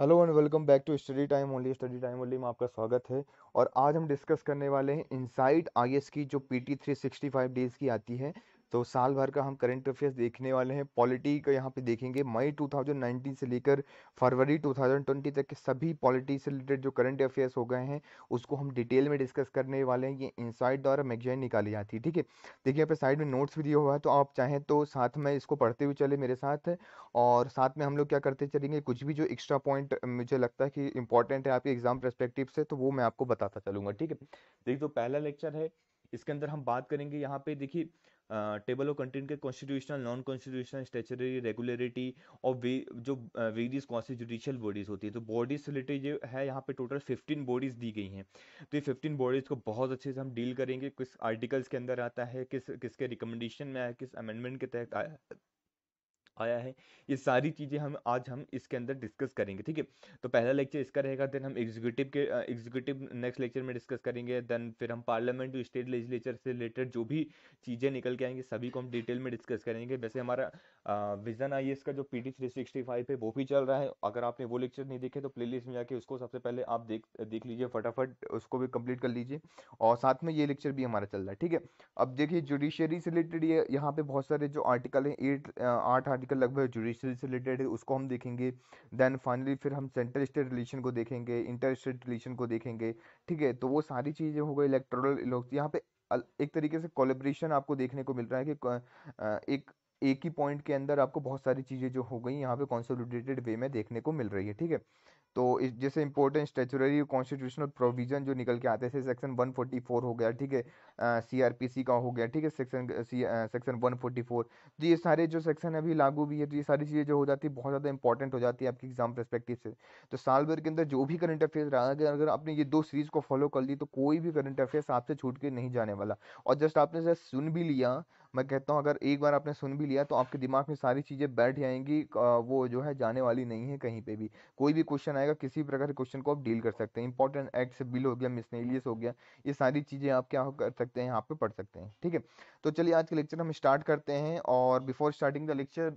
Hello and welcome back to study time only study time only में आपका स्वागत है। और आज हम डिस्कस करने वाले हैं इनसाइट आईएएस की जो पीटी 365 डेज़ की आती है। तो साल भर का हम करंट अफेयर्स देखने वाले हैं। पॉलिटी का यहाँ पे देखेंगे, मई 2019 से लेकर फरवरी 2020 तक के सभी पॉलिटी से रिलेटेड जो करंट अफेयर्स हो गए हैं, उसको हम डिटेल में डिस्कस करने वाले हैं। ये इनसाइड द्वारा मैगजीन निकाली जाती है, ठीक है? देखिए, यहाँ पे साइड में नोट्स भी दिया हुआ है तो आप चाहें तो साथ में इसको पढ़ते हुए चले मेरे साथ और साथ में हम लोग क्या करते चलेंगे, कुछ भी जो एक्स्ट्रा पॉइंट मुझे लगता है कि इंपॉर्टेंट है आपके एग्ज़ाम परस्पेक्टिव से तो वो मैं आपको बताता चलूँगा, ठीक है? देखिए तो पहला लेक्चर है, इसके अंदर हम बात करेंगे यहाँ पे, देखिए टेबल ऑफ़ कंटेंट के constitutional non constitutional statutory regularity और वे, जो वेरियस कॉन्स्टिट्यूशनल बॉडीज होती है। तो बॉडीज से रिलेटेड जो है, यहाँ पे टोटल 15 बॉडीज दी गई हैं। तो ये 15 बॉडीज को बहुत अच्छे से हम डील करेंगे, किस आर्टिकल्स के अंदर आता है, किस, किसके रिकमेंडेशन में आया, किस अमेंडमेंट के तहत आया। आया है। ये सारी चीज़ें हम आज हम इसके अंदर डिस्कस करेंगे, ठीक है? तो पहला लेक्चर इसका रहेगा देन हम एग्जीक्यूटिव के एग्जीक्यूटिव नेक्स्ट लेक्चर में डिस्कस करेंगे देन फिर हम पार्लियामेंट टू स्टेट लेजिस्लेचर से रिलेटेड जो भी चीज़ें निकल के आएँगी, सभी को हम डिटेल में डिस्कस करेंगे। वैसे हमारा विजन आई का जो P T three sixty five है वो भी चल रहा है। अगर आपने वो लेक्चर नहीं देखे तो प्ले में जाके उसको सबसे पहले आप देख देख लीजिए, फटाफट उसको भी कंप्लीट कर लीजिए। और साथ में ये लेक्चर भी हमारा चल रहा है, ठीक है? अब देखिए जुडिशियरी से रिलेटेड ये, यहाँ पे बहुत सारे जो आर्टिकल हैं एट आठ आर्टिकल लगभग जुडिशरी से रिलेटेड है, उसको हम देखेंगे। देन फाइनली फिर हम सेंट्रल स्टेट रिलेशन को देखेंगे इंटर स्टेट रिलेशन को देखेंगे, ठीक है? तो वो सारी चीज़ें हो गई इलेक्ट्रोल यहाँ पे एक तरीके से कोलेब्रेशन आपको देखने को मिल रहा है कि एक एक ही पॉइंट के अंदर आपको बहुत सारी चीज़ें जो हो गई, यहाँ पे कॉन्सोलिडेटेड वे में देखने को मिल रही है, ठीक है? तो इस, जैसे इंपॉर्टेंट स्टेचुररी कॉन्स्टिट्यूशनल प्रोविज़न जो निकल के आते हैं सेक्शन 144 हो गया, ठीक है? सीआरपीसी का हो गया, ठीक है? सेक्शन सेक्शन 144 तो ये सारे जो सेक्शन अभी लागू भी है तो ये सारी चीज़ें जो हो जाती है, बहुत ज़्यादा इंपॉर्टेंट हो जाती है आपकी एग्ज़ाम परस्पेक्टिव से। तो साल भर के अंदर जो भी करंट अफेयर्स रहा, अगर अगर आपने ये दो सीरीज़ को फॉलो कर ली तो कोई भी करंट अफेयर्स आपसे छूट के नहीं जाने वाला। और जस्ट आपने सुन भी लिया मैं कहता हूँ, अगर एक बार आपने सुन भी लिया तो आपके दिमाग में सारी चीज़ें बैठ जाएँगी वो जो है जाने वाली नहीं है कहीं पर भी। कोई भी क्वेश्चन आएगा, किसी भी प्रकार के क्वेश्चन को आप डील कर सकते हैं इंपॉर्टेंट एक्ट से बिल हो गया, मिसनेलियस हो गया, ये सारी चीज़ें आप क्या कर सकते हैं, यहाँ पे पढ़ सकते हैं, ठीक है? तो चलिए आज के लेक्चर हम स्टार्ट करते हैं और बिफोर स्टार्टिंग द लेक्चर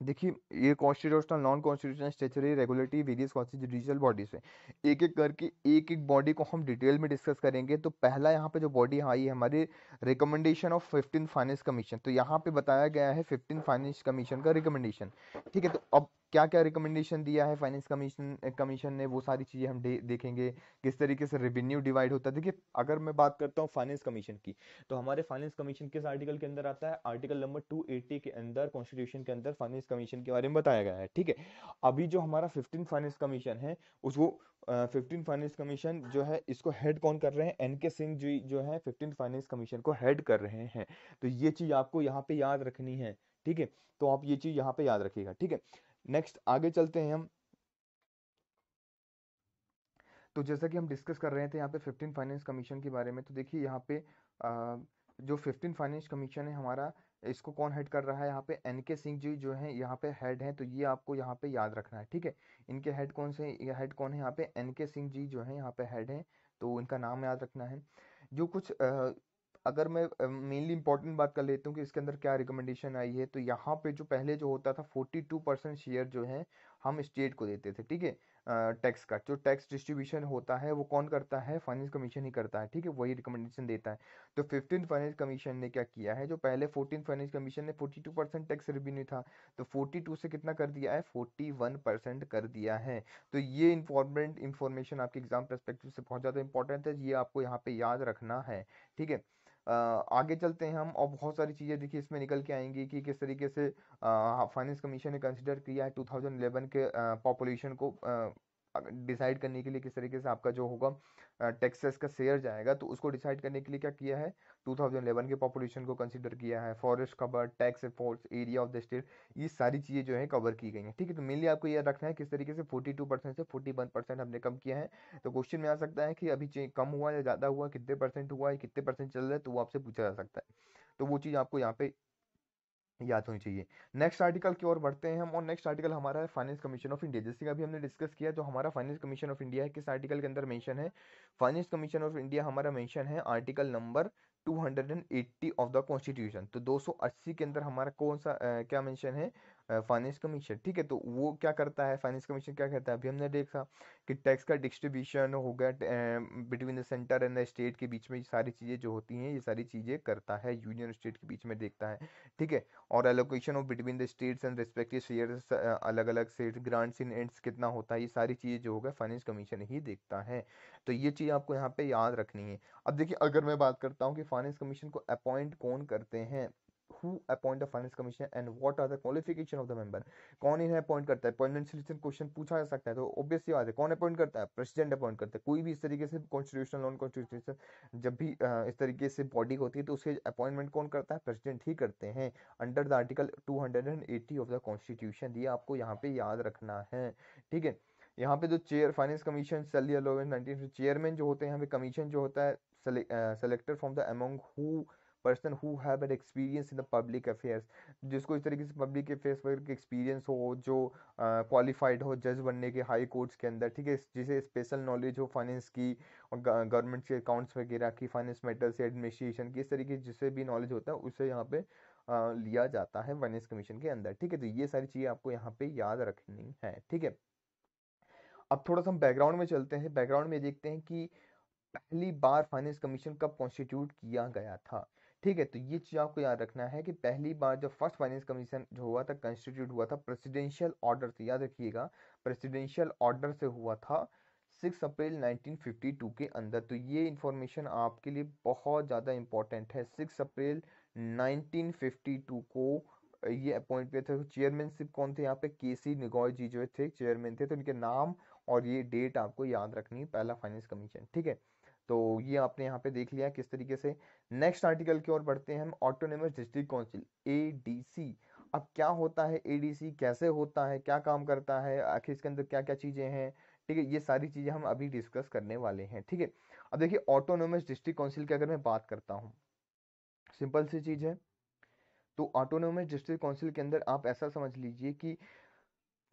देखिए, ये constitutional non constitutional statutory regulatory various constitutional bodies है। एक एक करके एक एक बॉडी को हम डिटेल में डिस्कस करेंगे तो पहला यहाँ पे जो बॉडी आई है हमारी recommendation of fifteen finance commission तो यहाँ पे बताया गया है फिफ्टीन फाइनेंस कमीशन का रिकमेंडेशन ठीक है तो अब क्या क्या रिकमेंडेशन दिया है? फाइनेंस कमीशन कमीशन ने वो सारी चीज़ें हम दे, देखेंगे। किस तरीके से रेवेन्यू डिवाइड होता है? देखिए अगर मैं बात करता हूँ फाइनेंस कमीशन की तो हमारे फाइनेंस कमीशन किस आर्टिकल के अंदर आता है? आर्टिकल नंबर 280 के अंदर कॉन्स्टिट्यूशन के अंदर फाइनेंस कमीशन के बारे में बताया गया है ठीक है? अभी जो हमारा फिफ्टीन फाइनेंस कमीशन है उसको फिफ्टीन फाइनेंस कमीशन जो है इसको हेड कौन कर रहे हैं? एन के सिंह जी जो है फिफ्टीन फाइनेंस कमीशन को हेड कर रहे हैं। तो ये चीज़ आपको यहाँ पे याद रखनी है ठीक है? तो आप ये चीज़ यहाँ पे याद रखिएगा ठीक है? नेक्स्ट आगे चलते हैं हम। तो जैसा कि हम डिस्कस कर रहे थे यहाँ पे फिफ्टीन फाइनेंस कमीशन के बारे में तो देखिए यहाँ पे आ, जो फिफ्टीन फाइनेंस कमीशन है हमारा इसको कौन हेड कर रहा है? यहाँ पे एन के सिंह जी जो है यहाँ पे हेड हैं तो ये आपको यहाँ पे याद रखना है ठीक है? इनके हेड कौन से हेड कौन है यहाँ पे? एन के सिंह जी जो है यहाँ पे हेड हैं तो इनका नाम याद रखना है। जो कुछ अगर मैं मेनली इंपॉर्टेंट बात कर लेता हूँ कि इसके अंदर क्या रिकमेंडेशन आई है तो यहाँ पे जो पहले जो होता था फोर्टी टू परसेंट शेयर जो है, हम स्टेट को देते थे, ठीक है? टैक्स का। जो टैक्स डिस्ट्रीब्यूशन होता है, वो कौन करता है? फाइनेंस कमीशन ही करता है, ठीक है? वही रिकमेंडेशन देता है। तो फिफ्टीन फाइनेंस कमीशन ने क्या किया है? जो पहले फोर्टीन फाइनेंस कमीशन ने forty two percent tax revenue था तो फोर्टी टू से कितना कर दिया है? फोर्टी वन परसेंट कर दिया है। तो ये इंपॉर्टेंट इन्फॉर्मेशन आपके एग्ज़ाम परस्पेक्टिव से बहुत ज़्यादा इंपॉर्टेंट है, ये आपको यहाँ पे याद रखना है, ठीक है? आगे चलते हैं हम और बहुत सारी चीज़ें देखिए इसमें निकल के आएँगी कि किस तरीके से फाइनेंस कमीशन ने कंसिडर किया है 2011 के पॉपुलेशन को डिसाइड करने के लिए किस तरीके से आपका जो होगा टैक्सेस का शेयर जाएगा तो उसको डिसाइड करने के लिए क्या किया है? 2011 के पॉपुलेशन को कंसीडर किया है। Forest cover tax efforts area of the state ये सारी चीज़ें जो है कवर की गई हैं। ठीक है तो मेनली आपको यह रखना है किस तरीके से 42 परसेंट से 41 परसेंट हमने कम किया है। तो क्वेश्चन में आ सकता है कि अभी कम हुआ या ज़्यादा हुआ, कितने परसेंट हुआ है कितने परसेंट चल रहा है तो वो आपसे पूछा जा सकता है। तो वो चीज़ आपको यहाँ पे याद होनी चाहिए। नेक्स्ट आर्टिकल की ओर बढ़ते हैं हम और नेक्स्ट आर्टिकल हमारा है फाइनेंस कमीशन ऑफ़ इंडिया जैसे कि अभी हमने डिस्कस किया तो हमारा फाइनेंस कमीशन ऑफ़ इंडिया है किस आर्टिकल के अंदर मेंशन है? फाइनेंस कमीशन ऑफ़ इंडिया हमारा मेंशन है article number 280 of the constitution तो 280 के अंदर हमारा कौन सा आ, क्या मेंशन है? फाइनेंस कमीशन ठीक है? तो वो क्या करता है? फाइनेंस कमीशन क्या करता है? अभी हमने देखा कि टैक्स का डिस्ट्रीब्यूशन हो गया between the centre and the state के बीच में ये सारी चीज़ें जो होती हैं, ये सारी चीज़ें करता है यूनियन स्टेट के बीच में देखता है, ठीक है? और allocation of between the states and respective shares अलग अलग स्टेट ग्रांट्स इन एंड्स कितना होता है? ये सारी चीज़ें जो होगा फाइनेंस कमीशन ही देखता है। तो ये चीज़ आपको यहाँ पे याद रखनी है। अब देखिए, अगर मैं बात करता हूँ कि फाइनेंस कमीशन को अपॉइंट कौन करते हैं who appoint a finance commission and what are the qualification of the member. कौन इन्हें अपॉइंट करता है? सिलेक्शन क्वेश्चन पूछा जा सकता है तो ऑब्वियस सी बात है, कौन अपॉइंट करता है? प्रेसिडेंट अपॉइंट करता है। कोई भी इस तरीके से कॉन्स्टिट्यूशन नॉन कॉन्स्टिट्यूशन जब भी इस तरीके से बॉडी होती है तो उसके अपॉइंटमेंट कौन करता है? प्रेसिडेंट ही करते हैं। Under the article 280 of the constitution ये आपको यहाँ पे याद रखना है। ठीक है? यहाँ पे जो chair finance commission cell nineteen chairman जो होते हैं, यहाँ पे कमीशन जो होता है selected from the among who person who have an experience in the public affairs जिसको इस तरीके से पब्लिक अफेयर्स वगैरह के एक्सपीरियंस हो जो क्वालिफाइड uh, हो जज बनने के हाई कोर्ट्स के अंदर ठीक है जिसे स्पेशल नॉलेज हो फाइनेंस की और गवर्नमेंट के अकाउंट्स वगैरह की फाइनेंस मैटर्स एडमिनिस्ट्रेशन की इस तरीके जिसे भी नॉलेज होता है उसे यहाँ पे आ, लिया जाता है फाइनेंस कमीशन के अंदर ठीक है। तो ये सारी चीज़ें आपको यहाँ पे याद रखनी है ठीक है। अब थोड़ा सा हम बैकग्राउंड में चलते हैं। बैकग्राउंड में देखते हैं कि पहली बार फाइनेंस कमीशन कब कॉन्स्टिट्यूट किया गया था। ठीक है तो ये चीज़ आपको याद रखना है कि पहली बार जब फ़र्स्ट फाइनेंस कमीशन जो हुआ था, कंस्टिट्यूट हुआ था, प्रेसिडेंशियल ऑर्डर से, याद रखिएगा, प्रेसिडेंशियल ऑर्डर से हुआ था 6 अप्रैल 1952 के अंदर। तो ये इंफॉर्मेशन आपके लिए बहुत ज़्यादा इंपॉर्टेंट है। 6 अप्रैल 1952 को ये अपॉइंट किए थे। चेयरमैनशिप कौन थे? यहाँ पे के सी निगॉय जी जो थे, चेयरमैन थे तो इनके नाम और ये डेट आपको याद रखनी है, पहला फाइनेंस कमीशन, ठीक है? तो ये आपने यहाँ पे देख लिया किस तरीके से। नेक्स्ट आर्टिकल की ओर बढ़ते हैं हम ऑटोनोमस डिस्ट्रिक्ट काउंसिल एडीसी अब क्या होता है एडीसी कैसे होता है, क्या काम करता है, आखिर इसके अंदर क्या क्या चीज़ें हैं, ठीक है, ये सारी चीज़ें हम अभी डिस्कस करने वाले हैं, ठीक है। अब देखिए ऑटोनोमस डिस्ट्रिक्ट काउंसिल की अगर मैं बात करता हूँ सिंपल सी चीज़ है। तो ऑटोनोमस डिस्ट्रिक्ट काउंसिल के अंदर आप ऐसा समझ लीजिए कि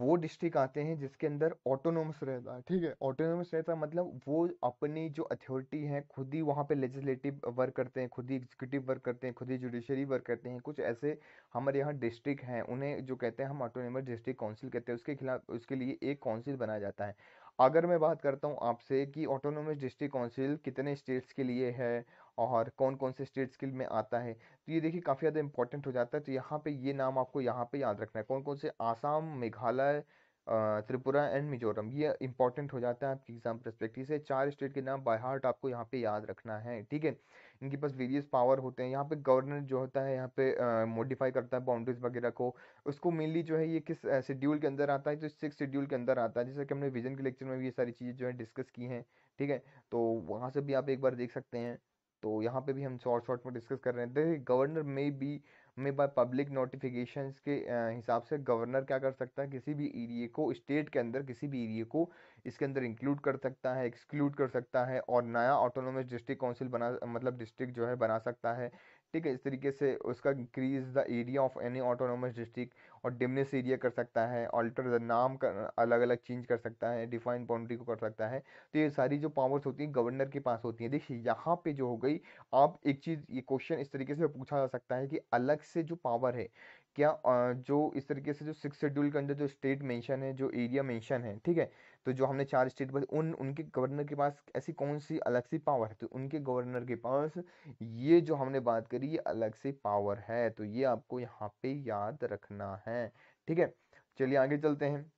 वो डिस्ट्रिक्ट आते हैं जिसके अंदर ऑटोनोमस रहता है, ठीक है? ऑटोनोमस रहता है मतलब वो अपनी जो अथॉरिटी है, खुद ही वहाँ पे लेजिस्लेटिव वर्क करते हैं, खुद ही एग्जीक्यूटिव वर्क करते हैं, खुद ही जुडिशरी वर्क करते हैं। कुछ ऐसे हमारे यहाँ डिस्ट्रिक्ट हैं, उन्हें जो कहते हैं हम ऑटोनोमस डिस्ट्रिक्ट काउंसिल कहते हैं, उसके खिलाफ, उसके लिए एक काउंसिल बनाया जाता है। अगर मैं बात करता हूँ आपसे कि ऑटोनोमस डिस्ट्रिक्ट काउंसिल कितने स्टेट्स के लिए है और कौन कौन से स्टेट्स के में आता है तो ये देखिए काफ़ी ज़्यादा इंपॉर्टेंट हो जाता है। तो यहाँ पे ये नाम आपको यहाँ पे याद रखना है। कौन कौन से आसाम, मेघालय त्रिपुरा एंड मिजोरम, ये इंपॉर्टेंट हो जाता है आपकी एग्ज़ाम परस्पेक्टिव से। चार स्टेट के नाम बाय हार्ट आपको यहाँ पे याद रखना है, ठीक है? इनके पास वेरियस पावर होते हैं। यहाँ पे गवर्नर जो होता है, यहाँ पे मॉडिफाई करता है बाउंड्रीज वगैरह को। उसको मेनली जो है ये किस शेड्यूल के अंदर आता है? तो सिक्स शेड्यूल के अंदर आता है। जैसे कि हमने विजन के लेक्चर में भी ये सारी चीज़ें जो है डिस्कस की हैं, ठीक है? तो वहाँ से भी आप एक बार देख सकते हैं। तो यहाँ पे भी हम शॉर्ट शॉर्ट में डिस्कस कर रहे हैं। गवर्नर में भी में बाय पब्लिक नोटिफिकेशन के हिसाब से गवर्नर क्या कर सकता है? किसी भी एरिए को स्टेट के अंदर किसी भी एरिए को इसके अंदर इंक्लूड कर सकता है एक्सक्लूड कर सकता है और नया ऑटोनोमस डिस्ट्रिक्ट काउंसिल बना मतलब डिस्ट्रिक्ट जो है बना सकता है। ठीक है, इस तरीके से उसका increase the area of any autonomous district और डिमनेस एरिया कर सकता है ऑल्टर द नाम कर अलग अलग चेंज कर सकता है डिफाइन बाउंड्री को कर सकता है। तो ये सारी जो पावर्स होती हैं गवर्नर के पास होती हैं। देखिए, यहाँ पे जो हो गई, आप एक चीज़, ये क्वेश्चन इस तरीके से पूछा जा सकता है कि अलग से जो पावर है, क्या जो इस तरीके से जो सिक्स शेड्यूल के अंदर जो स्टेट मेंशन है, जो एरिया मेंशन है, ठीक है? तो जो हमने चार स्टेट पर उन, उनके गवर्नर के पास ऐसी कौन सी अलग सी पावर है? तो उनके गवर्नर के पास ये जो हमने बात करी, ये अलग से पावर है। तो ये आपको यहाँ पे याद रखना है। ठीक है? चलिए आगे चलते हैं।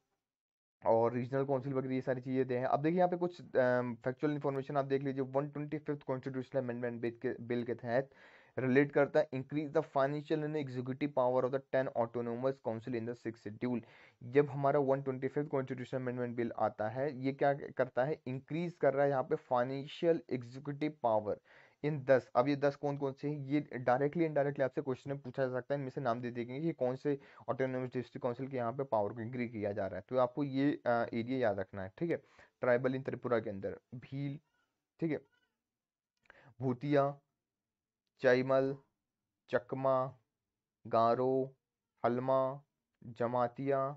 और रीजनल काउंसिल वगैरह ये सारी चीज़ें दे। अब देखिए यहाँ पे कुछ फैक्चुअल इन्फॉर्मेशन आप देख लीजिए। One twenty fifth constitutional amendment bill के तहत रिलेट करता है increase the financial and executive power of the ten autonomous council in the six schedule जब हमारा one twenty fifth constitution amendment bill आता है, ये क्या करता है? इंक्रीज कर रहा है यहाँ पे फाइनेंशियल एग्जीक्यूटिव पावर इन दस। अब ये दस कौन कौन से हैं? ये डायरेक्टली इनडायरेक्टली आपसे क्वेश्चन में पूछा जा सकता है। इनमें से नाम दे देंगे कि कौन से ऑटोनोमस डिस्ट्रिक्ट काउंसिल के यहाँ पे पावर को इंक्रीज किया जा रहा है। तो आपको ये एरिया याद रखना है, ठीक है? ट्राइबल इन त्रिपुरा के अंदर भील ठीक है? भूतिया चैमल, चकमा, गारो, हलमा, जमातिया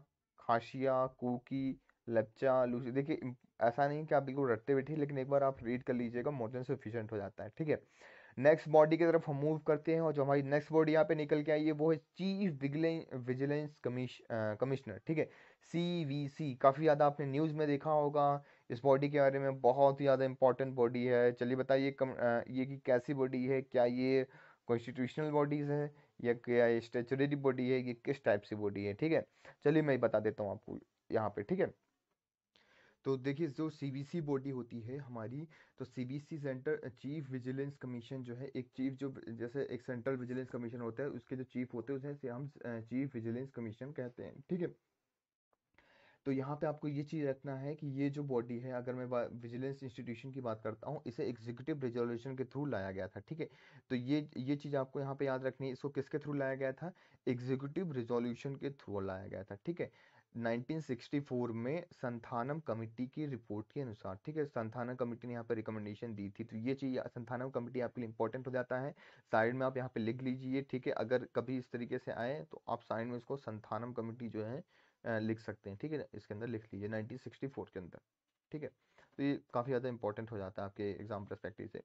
खासिया कुकी लच्चा लूसी। देखिए ऐसा नहीं कि आप बिल्कुल रटते बैठे लेकिन एक बार आप रीड कर लीजिएगा मोर देन सफिशिएंट हो जाता है, ठीक है? नेक्स्ट बॉडी की तरफ़ हम मूव करते हैं, और जो हमारी नेक्स्ट बॉडी यहाँ पे निकल के आई है, वो है चीफ विजिलेंस कमिश कमिश्नर ठीक है? सी वी सी काफ़ी ज़्यादा आपने न्यूज़ में देखा होगा इस बॉडी के बारे में बहुत ही ज़्यादा इंपॉर्टेंट बॉडी है। चलिए बताइए कम ये कि कैसी बॉडी है? क्या ये कॉन्स्टिट्यूशनल बॉडीज़ है? या क्या ये स्टेचुरी बॉडी है? ये किस टाइप से बॉडी है? ठीक है? चलिए मैं बता देता हूँ आपको यहाँ पे, ठीक है? तो देखिए, जो सीबीसी बॉडी होती है हमारी तो CBC centre chief vigilance commission जो है, एक चीफ जो जैसे एक सेंट्रल विजिलेंस कमीशन होता है, उसके जो चीफ होते हैं, उसे हम चीफ विजिलेंस कमीशन कहते हैं, ठीक है? तो यहाँ पे आपको ये चीज़ रखना है कि ये जो बॉडी है, अगर मैं विजिलेंस इंस्टीट्यूशन की बात करता हूँ, इसे एग्जीक्यूटिव रिजोल्यूशन के थ्रू लाया गया था, ठीक है? तो ये ये चीज़ आपको यहाँ पे याद रखनी है, इसको किसके थ्रू लाया गया था? एग्जीक्यूटिव रिजोल्यूशन के थ्रू लाया गया था, ठीक है? 1964 में संथानम कमेटी की रिपोर्ट के अनुसार, ठीक है? संथानम कमेटी ने यहाँ पे रिकमेंडेशन दी थी तो ये चीज़, संथानम कमेटी आपके लिए इंपॉर्टेंट हो जाता है। साइड में आप यहाँ पे लिख लीजिए, ठीक है? अगर कभी इस तरीके से आए तो आप साइड में इसको संथानम कमेटी जो है लिख सकते हैं, ठीक है? इसके अंदर लिख लीजिए 1964 के अंदर, ठीक है? तो ये काफ़ी ज़्यादा इंपॉर्टेंट हो जाता है आपके एग्ज़ाम परस्पेक्टिव से।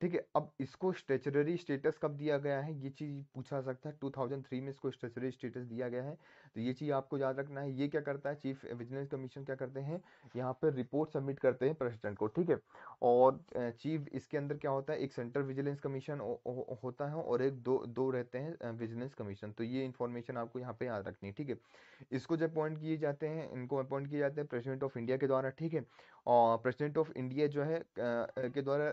ठीक है, अब इसको स्टेचररी स्टेटस कब दिया गया है? ये चीज़ पूछा सकता है 2003 में इसको स्टेचररी स्टेटस दिया गया है। तो ये चीज़ आपको याद रखना है। ये क्या करता है? चीफ विजिलेंस कमीशन क्या करते हैं? यहाँ पर रिपोर्ट सबमिट करते हैं प्रेसिडेंट को, ठीक है? और चीफ इसके अंदर क्या होता है? एक सेंट्रल विजिलेंस कमीशन होता है और एक दो दो रहते हैं विजिलेंस कमीशन तो ये इन्फॉर्मेशन आपको यहाँ पे याद रखनी है, ठीक है? इसको जब अपॉइंट किए जाते हैं, इनको अपॉइंट किए जाते हैं प्रेसिडेंट ऑफ़ इंडिया के द्वारा, ठीक है? और प्रेसिडेंट ऑफ़ इंडिया जो है के द्वारा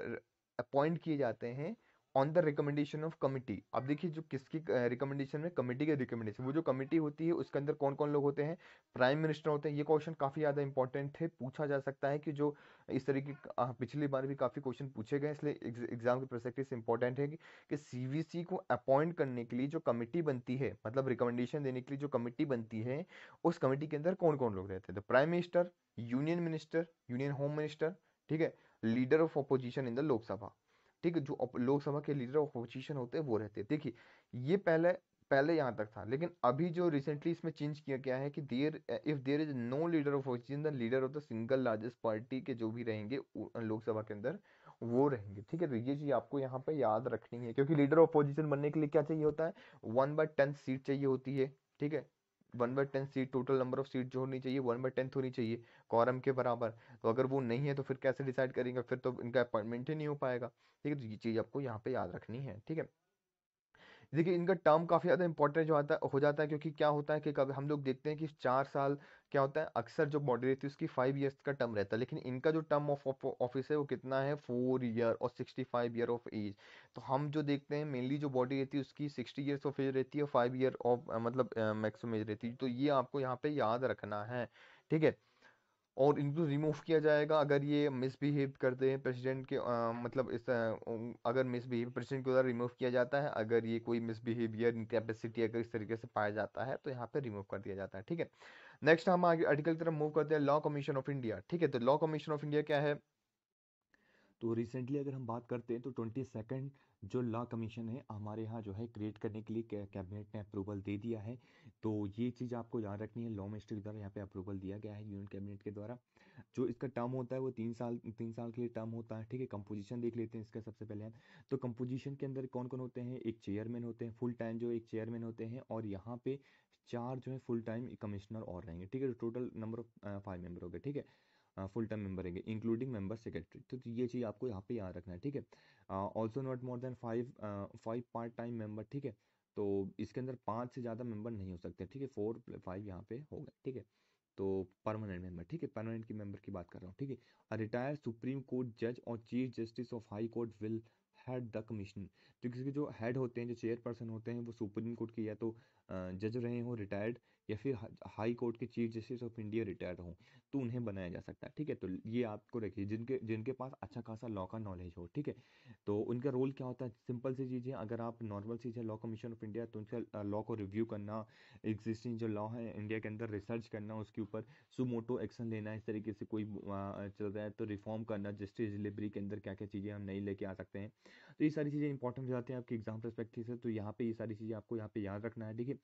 अपॉइंट किए जाते हैं on the recommendation of committee अब देखिए जो किसकी रिकमेंडेशन में कमिटी के रिकमेंडेशन वो जो कमिटी होती है उसके अंदर कौन कौन लोग होते हैं? प्राइम मिनिस्टर होते हैं। ये क्वेश्चन काफ़ी ज़्यादा इंपॉर्टेंट है। पूछा जा सकता है कि जो इस तरीके पिछली बार भी काफ़ी क्वेश्चन पूछे गए इसलिए एग्ज़ाम के परस्पेक्टिव से इंपॉर्टेंट है कि, कि सीवीसी को अपॉइंट करने के लिए जो कमिटी बनती है मतलब रिकमेंडेशन देने के लिए जो कमिटी बनती है उस कमिटी के अंदर कौन कौन लोग रहते हैं? तो prime minister union minister union home minister ठीक है? Leader of opposition in the Lok Sabha ठीक है, जो लोकसभा के लीडर ऑफ़ अपोजिशन होते हैं, वो रहते हैं। देखिए, ये पहले पहले यहाँ तक था, लेकिन अभी जो रिसेंटली इसमें चेंज किया गया है कि there if there is no leader of opposition the leader of the single largest party के जो भी रहेंगे लोकसभा के अंदर, वो रहेंगे। ठीक है तो ये चीज़ आपको यहाँ पे याद रखनी है, क्योंकि लीडर ऑफ़ अपोजिशन बनने के लिए क्या चाहिए होता है? वन बाय टेन सीट चाहिए होती है। ठीक है one by tenth seat, total number of seat जो होनी चाहिए, वन बाई टेंथ होनी चाहिए कॉरम के बराबर। तो अगर वो नहीं है तो फिर कैसे डिसाइड करेंगे? फिर तो इनका अपॉइंटमेंट ही नहीं हो पाएगा। ठीक है तो ये चीज़ आपको यहाँ पे याद रखनी है। ठीक है? देखिए, इनका टर्म काफ़ी ज़्यादा इंपॉर्टेंट जो आता, हो जाता है क्योंकि क्या होता है कि कभी हम लोग देखते हैं कि चार साल क्या होता है, अक्सर जो बॉडी रहती है उसकी फाइव ईयर्स का टर्म रहता है। लेकिन इनका जो टर्म ऑफ़ ऑफ़िस है वो कितना है? फोर ईयर और sixty five year of age तो हम जो देखते हैं मेनली जो बॉडी रहती है उसकी सिक्सटी ईयर्स ऑफ़ एज रहती है फाइव ईयर ऑफ़ मतलब मैक्सिमम एज रहती है। तो ये आपको यहाँ पे याद रखना है। ठीक है? और इनको रिमूव किया जाएगा। अगर ये मिसबिहेव करते हैं प्रेसिडेंट के आ, मतलब इस अगर मिसबिहेव प्रेसिडेंट के द्वारा रिमूव किया जाता है अगर ये कोई मिसबिहेवियर इनकेपेसिटी अगर इस तरीके से पाया जाता है तो यहाँ पे रिमूव कर दिया जाता है ठीक है? नेक्स्ट हम आगे आर्टिकल की तरफ़ मूव करते हैं लॉ कमीशन ऑफ़ इंडिया ठीक है? तो लॉ कमीशन ऑफ़ इंडिया क्या है? तो रिसेंटली अगर हम बात करते हैं तो ट्वेंटी सेकेंड जो लॉ कमीशन है, हमारे यहाँ जो है क्रिएट करने के लिए कैबिनेट ने अप्रूवल दे दिया है। तो ये चीज़ आपको याद रखनी है लॉ मिनिस्टर के द्वारा यहाँ पे अप्रूवल दिया गया है यूनियन कैबिनेट के द्वारा। जो इसका टर्म होता है, वो तीन साल तीन साल के लिए टर्म होता है, ठीक है? कंपोजिशन देख लेते हैं इसका सबसे पहले हम। तो कंपोजिशन के अंदर कौन कौन होते हैं? एक चेयरमैन होते हैं फुल टाइम जो एक चेयरमैन होते हैं, और यहाँ पे चार जो है फुल टाइम कमिश्नर और रहेंगे, ठीक है? Total number of five member हो गए, ठीक है? फुल टाइम मेंबर रहेंगे इंक्लूडिंग मेंबर सेक्रेटरी तो ये चीज़ आपको यहाँ पे याद रखना है, ठीक है? Also not more than five five part time member ठीक है? तो इसके अंदर पाँच से ज़्यादा मेंबर नहीं हो सकते, ठीक है? फोर फाइव यहाँ पे हो गए, ठीक है? तो परमानेंट मेंबर ठीक है? परमानेंट की मेंबर की बात कर रहा हूँ, ठीक है? रिटायर सुप्रीम कोर्ट जज और chief justice of high court will head the commission तो किसी जो हेड होते हैं, जो चेयरपर्सन होते हैं, वो सुप्रीम कोर्ट के या तो जज रहे हो, रिटायर्ड, या फिर हाई कोर्ट के chief justice of India retired हों तो उन्हें बनाया जा सकता है, ठीक है? तो ये आपको रखिए, जिनके जिनके पास अच्छा खासा लॉ का नॉलेज हो, ठीक है? तो उनका रोल क्या होता है? सिंपल सी चीज़ें, अगर आप नॉर्मल चीज़ है लॉ कमीशन ऑफ़ इंडिया तो उनका लॉ को रिव्यू करना एग्जिस्टिंग जो लॉ है, इंडिया के अंदर रिसर्च करना, उसके ऊपर सुमोटो एक्शन लेना, इस तरीके से कोई चल रहा है तो रिफॉर्म करना, जस्टिस डिलीवरी के अंदर क्या क्या चीज़ें हम नहीं लेके आ सकते हैं। तो ये सारी चीज़ें इंपॉर्टेंट हो जाती हैं आपके एग्ज़ाम परस्पेक्टिव से तो यहाँ पे ये सारी चीज़ें आपको यहाँ पे याद रखना है, ठीक है?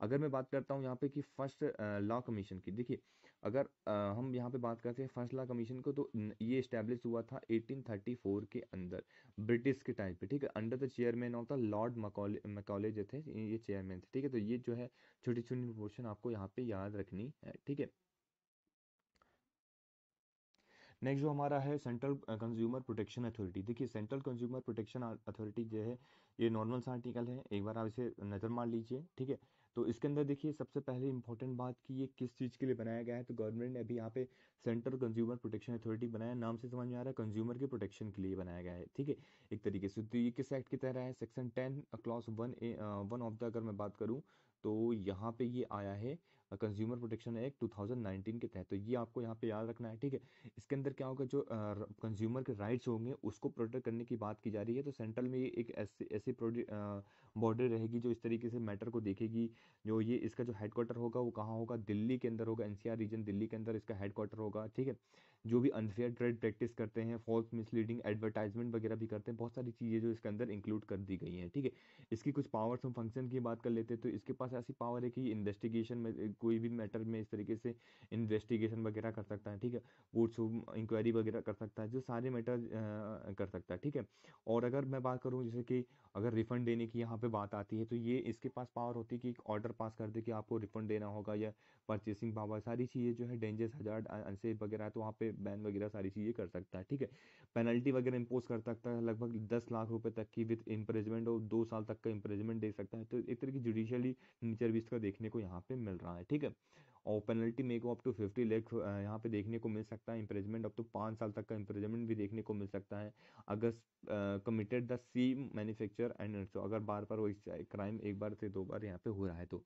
अगर मैं बात करता हूँ यहाँ पे कि फ़र्स्ट लॉ कमीशन की देखिए अगर आ, हम यहाँ पे बात करते हैं फ़र्स्ट लॉ कमीशन को तो ये इस्टेब्लिश हुआ था 1834 के अंदर ब्रिटिश के टाइम पे ठीक है? Under the chairman of the lord Macaulay जो थे ये चेयरमैन थे ठीक है? तो ये जो है छोटी छोटी इन्फॉर्मेशन आपको यहाँ पे याद रखनी है ठीक है? नेक्स्ट जो हमारा है सेंट्रल कंज्यूमर प्रोटेक्शन अथॉरिटी देखिए सेंट्रल कंज्यूमर प्रोटेक्शन अथॉरिटी जो है ये नॉर्मल सा आर्टिकल है, एक बार आप इसे नज़र मार लीजिए, ठीक है? तो इसके अंदर देखिए, सबसे पहले इंपॉर्टेंट बात कि ये किस चीज़ के लिए बनाया गया है? तो गवर्नमेंट ने अभी यहाँ पे सेंट्रल कंज्यूमर प्रोटेक्शन अथॉरिटी बनाया नाम से समझ में आ रहा है कंज्यूमर के प्रोटेक्शन के लिए बनाया गया है, ठीक है? एक तरीके से तो ये किस एक्ट की तरह है? Section ten clause one A one of the अगर मैं बात करूँ तो यहाँ पे ये आया है कंज्यूमर प्रोटेक्शन एक्ट 2019 के तहत। तो ये आपको यहाँ पे याद रखना है, ठीक है? इसके अंदर क्या होगा, जो कंज्यूमर के राइट्स होंगे, उसको प्रोटेक्ट करने की बात की जा रही है। तो सेंट्रल में ये एक ऐसी ऐसी बॉर्डर रहेगी जो इस तरीके से मैटर को देखेगी। जो ये इसका जो हेडक्वार्टर होगा, वो कहाँ होगा? दिल्ली के अंदर होगा एनसीआर रीजन दिल्ली के अंदर इसका हेडक्वार्टर होगा, ठीक है? जो भी अनफेयर ट्रेड प्रैक्टिस करते हैं फॉल्स मिसलीडिंग एडवर्टाइजमेंट वगैरह भी करते हैं, बहुत सारी चीज़ें जो इसके अंदर इंक्लूड कर दी गई हैं, ठीक है? इसकी कुछ पावर्स हम फ़ंक्शन की बात कर लेते हैं तो इसके पास ऐसी पावर है कि इन्वेस्टिगेशन में कोई भी मैटर में इस तरीके से इन्वेस्टिगेशन वगैरह कर सकता है, ठीक है? कोर्ट्स इंक्वायरी वगैरह कर सकता है, जो सारे मैटर कर सकता है, ठीक है? और अगर मैं बात करूँ जैसे कि अगर रिफंड देने की यहाँ पे बात आती है तो ये इसके पास पावर होती है कि एक ऑर्डर पास कर दे कि आपको रिफंड देना होगा या परचेसिंग पावर सारी चीज़ें जो है डेंजर्स हज़ार अनसेफ वगैरह तो वहाँ पे बैन वगैरह सारी चीज़ें कर सकता है, ठीक है? पेनल्टी वगैरह इम्पोज कर सकता है, लगभग दस लाख रुपए तक की विथ इम्प्रेजमेंट और दो साल तक का इम्प्रेजमेंट दे सकता है तो एक तरह की जुडिशियली नेचर भी इसका देखने को यहाँ पे मिल रहा है ठीक है? और penalty make up to fifty lakh यहाँ पे देखने को मिल सकता है इम्प्रेजमेंट अप टू पाँच साल तक का इम्प्रेजमेंट भी देखने को मिल सकता है। अगर committed the C manufacture and तो अगर बार बार वो क्राइम एक बार से दो बार यहाँ पे हो रहा है तो।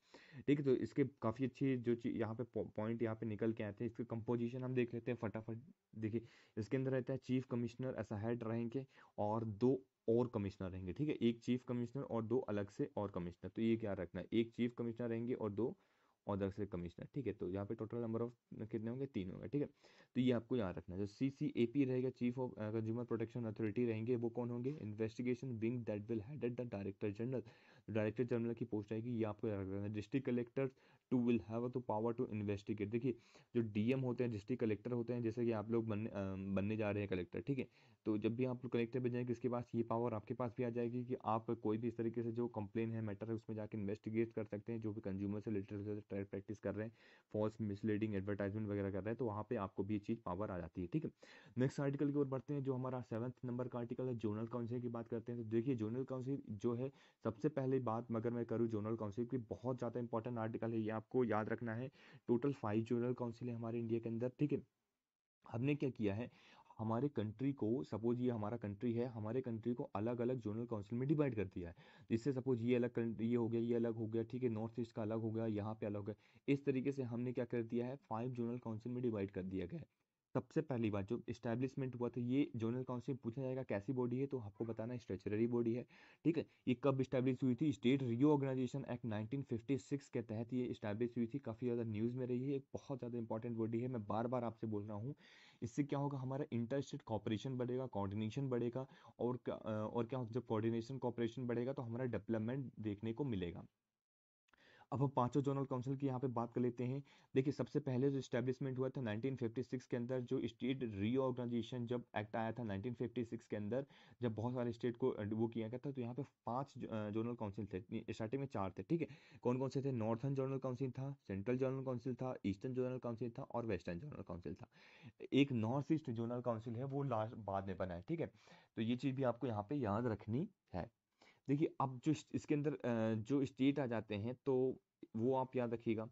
ठीक है तो इसके काफ़ी अच्छी जो चीज़, यहाँ पे पॉइंट यहाँ पे निकल के आते हैं। इसके कंपोजिशन हम देख लेते हैं फटाफट। देखिए, इसके अंदर रहता है चीफ कमिश्नर ऐसा हेड रहेंगे और दो और कमिश्नर रहेंगे। ठीक है, एक चीफ कमिश्नर और दो अलग से और कमिश्नर तो ये क्या रखना है? एक चीफ कमिश्नर रहेंगे और दो अदर से कमिश्नर ठीक है? तो यहाँ पे टोटल नंबर ऑफ़ कितने होंगे? तीन होंगे, ठीक है? तो ये आपको याद रखना है। जो सी सी ए पी रहेगा chief of consumer protection authority रहेंगे, वो कौन होंगे? Investigation wing that will headed the director general director general की पोस्ट आएगी, ये आपको याद रखना है। District collector too will have to power to investigate देखिए, जो डीएम होते हैं, डिस्ट्रिक्ट कलेक्टर होते हैं, जैसे कि आप लोग बनने बनने जा रहे हैं कलेक्टर, ठीक है? तो जब भी आप लोग कलेक्टर बन जाएँगे, इसके पास ये पावर आपके पास भी आ जाएगी कि आप कोई भी इस तरीके से जो कंप्लेन है मैटर है, उसमें जाकर इन्वेस्टिगेट कर सकते हैं, जो भी कंज्यूमर से रिलेटेड प्रैक्टिस कर रहे हैं फॉल्स मिसलीडिंग एडवर्टाइजमेंट वगैरह कर रहे हैं तो वहाँ पर आपको भी ये चीज़ पावर आ जाती है, ठीक है? नेक्स्ट आर्टिकल की ओर बढ़ते हैं, जो हमारा सेवन्थ नंबर का आर्टिकल है जोनल काउंसिल की बात करते हैं तो देखिए जोनल काउंसिल जो है, सबसे पहले बात मगर मैं करूँ जोनल काउंसिल की बहुत ज़्यादा इंपॉर्टेंट आर्टिकल है, ये आपको याद रखना है। टोटल फाइव जोनल काउंसिल है हमारे इंडिया के अंदर, ठीक है? हमने क्या किया है? हमारे कंट्री को सपोज़ ये हमारा कंट्री है, हमारे कंट्री को अलग अलग जोनल काउंसिल में डिवाइड कर दिया है। जिससे सपोज़ ये अलग ये हो गया, ये अलग हो गया, ठीक है? नॉर्थ ईस्ट का अलग हो गया, यहाँ पे अलग हो गया। इस तरीके से हमने क्या कर दिया है? फाइव जोनल काउंसिल में डिवाइड कर दिया गया है। सबसे पहली बात जो इस्टेब्लिशमेंट हुआ था, ये जोनल काउंसिल पूछा जाएगा कैसी बॉडी है तो आपको बताना स्ट्रेचररी बॉडी है, ठीक है? ये कब इस्टेब्लिश हुई थी? स्टेट रीऑर्गेनाइजेशन एक्ट 1956 के तहत ये इस्टेब्लिश हुई थी, काफ़ी ज़्यादा न्यूज़ में रही है, एक बहुत ज़्यादा इंपॉर्टेंट बॉडी है, मैं बार बार आपसे बोल रहा हूँ। इससे क्या होगा, हमारा इंटर स्टेट कॉपरेशन बढ़ेगा कोऑर्डिनेशन बढ़ेगा, और और क्या जब कोऑर्डिनेशन कॉपरेशन बढ़ेगा तो हमारा डेवलपमेंट देखने को मिलेगा। अब हम पाँचों जोनल काउंसिल की यहाँ पे बात कर लेते हैं। देखिए, सबसे पहले जो इस्टेब्लिशमेंट हुआ था 1956 के अंदर, जो स्टेट रीऑर्गेनाइजेशन जब एक्ट आया था 1956 के अंदर, जब बहुत सारे स्टेट को वो किया गया था तो यहाँ पे पाँच जोनल काउंसिल थे। स्टार्टिंग में चार थे, ठीक है? कौन कौन से थे? नॉर्थन जोनल काउंसिल था सेंट्रल जोनल काउंसिल था ईस्टर्न जोनल काउंसिल था और वेस्टर्न जोनल काउंसिल था। एक नॉर्थ ईस्ट जोनल काउंसिल है, वो लास्ट बाद में बना है, ठीक है? तो ये चीज़ भी आपको यहाँ पे याद रखनी है। देखिए, अब जो इसके अंदर जो स्टेट आ जाते हैं तो वो आप याद रखिएगा।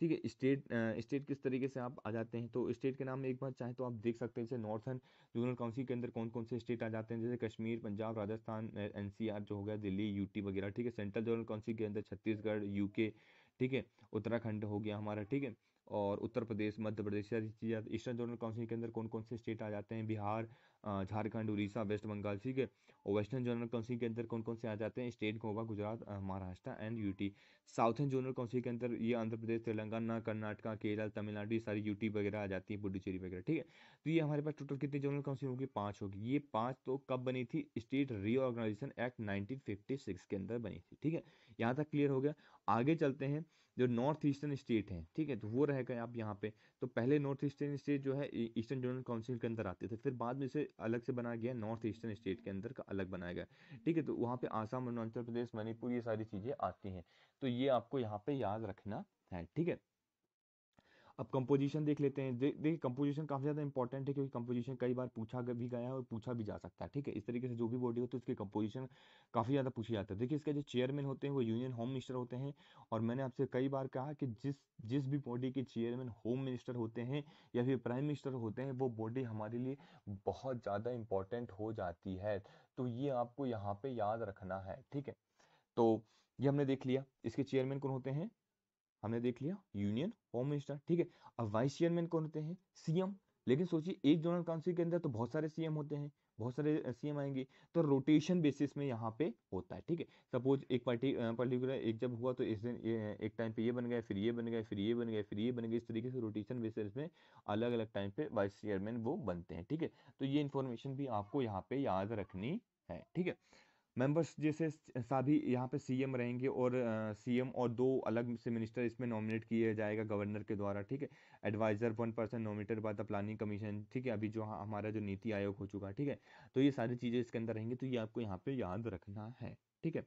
ठीक है, स्टेट स्टेट किस तरीके से आप आ जाते हैं तो स्टेट के नाम में एक बार चाहे तो आप देख सकते हैं, जैसे नॉर्थन जोनल काउंसिल के अंदर कौन कौन से स्टेट आ जाते हैं, जैसे कश्मीर, पंजाब, राजस्थान एनसीआर जो हो गया, दिल्ली, यूटी वगैरह। ठीक है, सेंट्रल जोनल काउंसिल के अंदर छत्तीसगढ़, यूके, ठीक है, उत्तराखंड हो गया हमारा, ठीक है। और Uttar Pradesh, Madhya Pradesh eastern zonal council के अंदर कौन कौन से स्टेट आ जाते हैं? बिहार झारखंड, उड़ीसा, वेस्ट बंगाल, ठीक है? और वेस्टर्न जोनल काउंसिल के अंदर कौन कौन से आ जाते हैं? State, Goa, Gujarat Maharashtra and UT southern zonal council के अंदर ये आंध्र प्रदेश, तेलंगाना, कर्नाटका, केरल, तमिलनाडु सारी यूटी वगैरह आ जाती है, पुडुचेरी वगैरह, ठीक है? तो ये हमारे पास टोटल कितनी जोनल काउंसिल होगी? पाँच होगी। ये पाँच तो कब बनी थी? स्टेट रीऑर्गेनाइजेशन एक्ट नाइनटीन के अंदर बनी थी, ठीक है? यहाँ तक क्लियर हो गया। आगे चलते हैं। जो नॉर्थ ईस्टर्न स्टेट हैं, ठीक है? तो वो रह गए आप यहाँ पे। तो पहले नॉर्थ ईस्टर्न स्टेट जो है ईस्टर्न जोनल काउंसिल के अंदर आते थे, फिर बाद में इसे अलग से बनाया गया, नॉर्थ ईस्टर्न स्टेट के अंदर का अलग बनाया गया। ठीक है? तो वहाँ पे आसाम, अरुणाचल प्रदेश, मणिपुर, ये सारी चीज़ें आती हैं। तो ये आपको यहाँ पे याद रखना है, ठीक है? अब कंपोजिशन देख लेते हैं। देखिए दे, कंपोजिशन काफ़ी ज़्यादा इंपॉर्टेंट है क्योंकि कंपोजिशन कई बार पूछा भी गया है और पूछा भी जा सकता है। ठीक है? इस तरीके से जो भी बॉडी होती है उसकी कंपोजिशन काफ़ी ज़्यादा पूछी जाता है। देखिए इसके जो चेयरमैन होते हैं वो यूनियन होम मिनिस्टर होते हैं और मैंने आपसे कई बार कहा कि जिस जिस भी बॉडी के चेयरमैन होम मिनिस्टर होते हैं या फिर प्राइम मिनिस्टर होते हैं वो बॉडी हमारे लिए बहुत ज़्यादा इंपॉर्टेंट हो जाती है। तो ये आपको यहाँ पे याद रखना है। ठीक है? तो ये हमने देख लिया। इसके चेयरमैन कौन होते हैं? हमने देख लिया यूनियन होम मिनिस्टर ठीक है? अब वाइस चेयरमैन कौन होते हैं? सीएम लेकिन सोचिए, एक जोनल काउंसिल के अंदर तो बहुत सारे सीएम होते हैं, बहुत सारे सीएम आएँगे तो रोटेशन बेसिस में यहाँ पे होता है, ठीक है? सपोज़ एक पार्टी पर्टिकुलर एक जब हुआ तो इस दिन एक टाइम पे ये बन गया, फिर ये बन गया, फिर ये बन गया, फिर ये बन गया, इस तरीके से रोटेशन बेसिस में अलग अलग टाइम पे वाइस चेयरमैन वो बनते हैं, ठीक है? तो ये इन्फॉर्मेशन भी आपको यहाँ पे याद रखनी है, ठीक है? मेंबर्स जैसे सभी यहाँ पे सीएम रहेंगे और सीएम और दो अलग से मिनिस्टर इसमें नॉमिनेट किया जाएगा गवर्नर के द्वारा, ठीक है? Adviser one person nominated by the planning commission ठीक है? अभी जो हमारा जो नीति आयोग हो चुका है ठीक है? तो ये सारी चीज़ें इसके अंदर रहेंगी तो ये आपको यहाँ पे याद रखना है, ठीक है?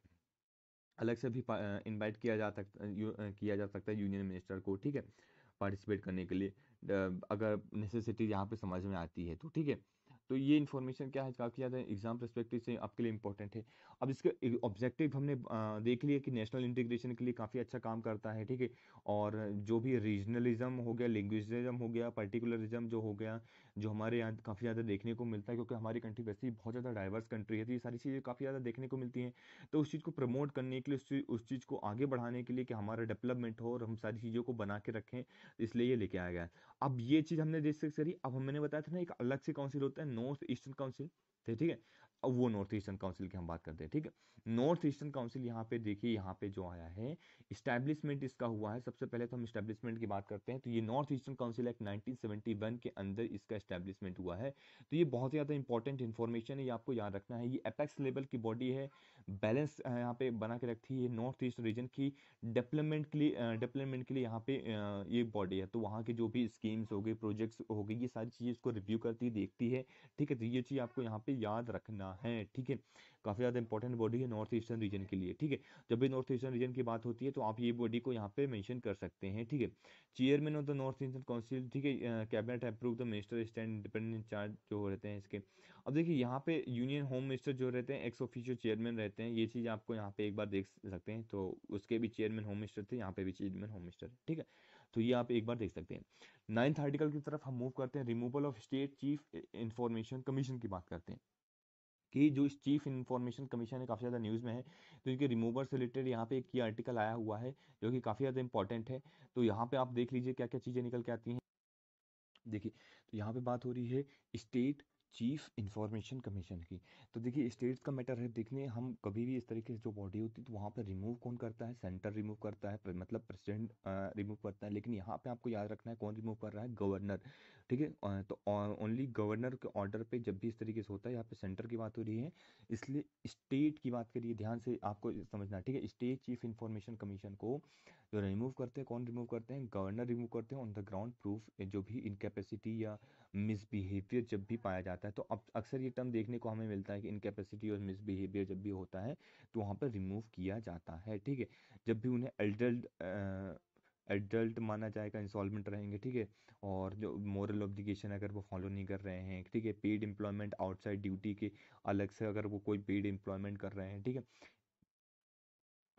अलग से भी इनवाइट किया जा सकता किया जा सकता है यूनियन मिनिस्टर को, ठीक है? पार्टिसिपेट करने के लिए अगर नेसेसिटी यहाँ पे समझ में आती है तो ठीक है? तो ये इन्फॉर्मेशन क्या है? काफ़ी ज़्यादा एग्ज़ाम परस्पेक्टिव से आपके लिए इंपॉर्टेंट है। अब इसके ऑब्जेक्टिव हमने देख लिया कि नेशनल इंटीग्रेशन के लिए काफ़ी अच्छा काम करता है, ठीक है? और जो भी रीजनलिज्म हो गया लिंग्विज्म हो गया पर्टिकुलरिज्म जो हो गया, जो हमारे यहाँ काफ़ी ज़्यादा देखने को मिलता है, क्योंकि हमारी कंट्री वैसे ही बहुत ज़्यादा डाइवर्स कंट्री है तो ये सारी चीज़ें काफ़ी ज़्यादा देखने को मिलती हैं। तो उस चीज़ को प्रमोट करने के लिए, उस चीज़ को आगे बढ़ाने के लिए कि हमारा डेवलपमेंट हो और हम सारी चीज़ों को बना के रखें, इसलिए ये लेके आया गया अब ये चीज़ हमने देख करी अब मैंने बताया था ना, एक अलग से काउंसिल होता है नॉर्थ ईस्टर्न काउंसिल ठीक है? अब वो नॉर्थ ईस्टर्न काउंसिल की हम बात करते हैं, ठीक है? नॉर्थ ईस्टर्न काउंसिल यहाँ पे देखिए, यहाँ पे जो आया है इस्टेब्लिशमेंट इसका हुआ है। सबसे पहले तो हम इस्टेब्लिशमेंट की बात करते हैं। तो ये नॉर्थ ईस्टर्न काउंसिल एक्ट 1971 के अंदर इसका इस्टेब्लिशमेंट हुआ है। तो ये बहुत ज़्यादा इंपॉर्टेंट इन्फॉर्मेशन है, ये आपको याद रखना है। ये एपेक्स लेवल की बॉडी है। बैलेंस यहाँ पे बना के रखती है नॉर्थ ईस्ट रीजन की। डेवलपमेंट के लिए डेवलपमेंट के लिए यहाँ पे ये बॉडी है। तो वहाँ के जो भी स्कीम्स हो गए प्रोजेक्ट्स हो गए, ये सारी चीज़ें इसको रिव्यू करती, देखती है। ठीक है? तो ये चीज़ आपको यहाँ पे याद रखना है, ठीक है? काफ़ी ज़्यादा इंपॉर्टेंट बॉडी है नॉर्थ ईस्टर्न रीजन के लिए, ठीक है? जब भी नॉर्थ ईस्टर्न रीजन की बात होती है तो आप ये बॉडी को यहाँ पे मेंशन कर सकते हैं, ठीक है? Chairman of the north eastern council ठीक है? Cabinet approve the minister stand independent charge जो रहते हैं इसके। अब देखिए, यहाँ पे यूनियन होम मिनिस्टर जो रहते हैं एक्स ऑफिशियल चेयरमैन रहते हैं, ये चीज़ आपको यहाँ पे एक बार देख सकते हैं तो उसके भी चेयरमैन होम मिनिस्टर थे, यहाँ पे भी चेयरमैन होम मिनिस्टर ठीक है? तो ये आप एक बार देख सकते हैं। नाइन्थ आर्टिकल की तरफ़ हम मूव करते हैं removal of state chief information commission की बात करते हैं। कि जो चीफ इंफॉर्मेशन कमीशन है, काफ़ी ज़्यादा न्यूज़ में है तो इनके रिमूवर से रिलेटेड यहाँ पे एक की आर्टिकल आया हुआ है, जो कि काफ़ी ज़्यादा इंपॉर्टेंट है। तो यहाँ पे आप देख लीजिए क्या क्या चीज़ें निकल के आती हैं। देखिए तो यहाँ पे बात हो रही है स्टेट चीफ इंफॉर्मेशन कमीशन की। तो देखिए, स्टेट्स का मैटर है देखने, हम कभी भी इस तरीके से जो बॉडी होती है तो वहाँ पर रिमूव कौन करता है? सेंटर रिमूव करता है मतलब प्रेसिडेंट रिमूव करता है। लेकिन यहाँ पे आपको याद रखना है कौन रिमूव कर रहा है? गवर्नर। ठीक है? तो ओनली गवर्नर के ऑर्डर पे जब भी इस तरीके से होता है, यहाँ पे सेंटर की बात हो रही है। इसलिए स्टेट की बात करिए, ध्यान से आपको समझना ठीक है? स्टेट चीफ इंफॉर्मेशन कमीशन को जो रिमूव करते हैं, कौन रिमूव करते हैं? गवर्नर रिमूव करते हैं। ऑन द ग्राउंड प्रूफ, जो भी इनकेपेसिटी या मिसबिहेवियर जब भी पाया जाता है। तो अब अक्सर ये टर्म देखने को हमें मिलता है कि इनकेपेसिटी और मिसबिहेवियर जब भी होता है तो वहाँ पर रिमूव किया जाता है, ठीक है? जब भी उन्हें एडल्ट एडल्ट माना जाएगा इंस्टॉलमेंट रहेंगे, ठीक है? और जो मॉरल ऑब्लिगेशन अगर वो फॉलो नहीं कर रहे हैं, ठीक है? पेड एम्प्लॉयमेंट आउटसाइड ड्यूटी के अलग से अगर वो कोई पेड एम्प्लॉयमेंट कर रहे हैं, ठीक है?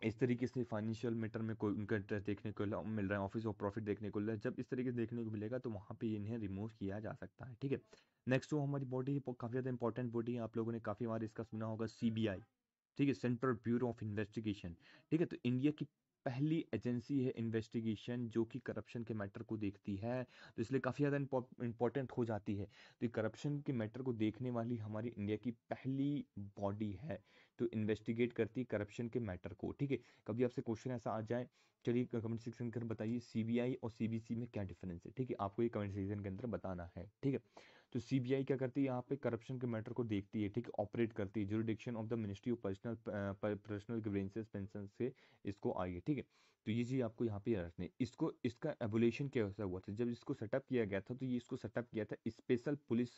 इस तरीके से फाइनेंशियल मैटर में कोई उनका इंटरेस्ट देखने को मिल रहा है ऑफ़िस ऑफ़ प्रॉफिट देखने को मिल रहा है जब इस तरीके से देखने को मिलेगा तो वहाँ पे इन्हें रिमूव किया जा सकता है, ठीक है? नेक्स्ट वो हमारी बॉडी काफ़ी ज़्यादा इंपॉर्टेंट बॉडी है, आप लोगों ने काफ़ी बार इसका सुना होगा सीबीआई ठीक है? सेंट्रल ब्यूरो ऑफ़ इन्वेस्टिगेशन ठीक है? तो इंडिया की पहली एजेंसी है इन्वेस्टिगेशन जो कि करप्शन के मैटर को देखती है तो इसलिए काफ़ी ज़्यादा इंपॉर्टेंट हो जाती है। तो करप्शन के मैटर को देखने वाली हमारी इंडिया की पहली बॉडी है तो इन्वेस्टिगेट करती है करप्शन के मैटर को, ठीक है? कभी आपसे क्वेश्चन ऐसा आ जाए, चलिए कमेंट सेक्शन के अंदर बताइए सीबीआई और सीबीसी में क्या डिफरेंस है, ठीक है? आपको ये कमेंट सेक्शन के अंदर बताना है, ठीक है? तो सीबीआई क्या करती है, यहाँ पे करप्शन के मैटर को देखती है, ठीक है? ऑपरेट करती है jurisdiction of the ministry of personnel personnel grievances pension से इसको आई ठीक है? तो ये चीज़ आपको यहाँ पे रखनी है। इसको, इसका एवोल्यूशन कैसा हुआ था? जब इसको सेटअप किया गया था तो ये इसको सेटअप किया था स्पेशल पुलिस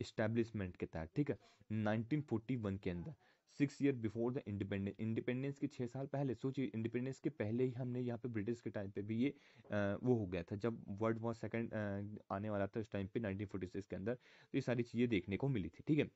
इस्टेब्लिशमेंट के तहत, ठीक है? 1941 के अंदर। Six year before the independence independence के छः साल पहले सोचिए इंडिपेंडेंस के पहले ही हमने यहाँ पे ब्रिटिश के टाइम पे भी ये आ, वो हो गया था जब वर्ल्ड वॉर सेकेंड आने वाला था उस टाइम पे 1946 के अंदर तो ये सारी चीज़ें देखने को मिली थी ठीक है?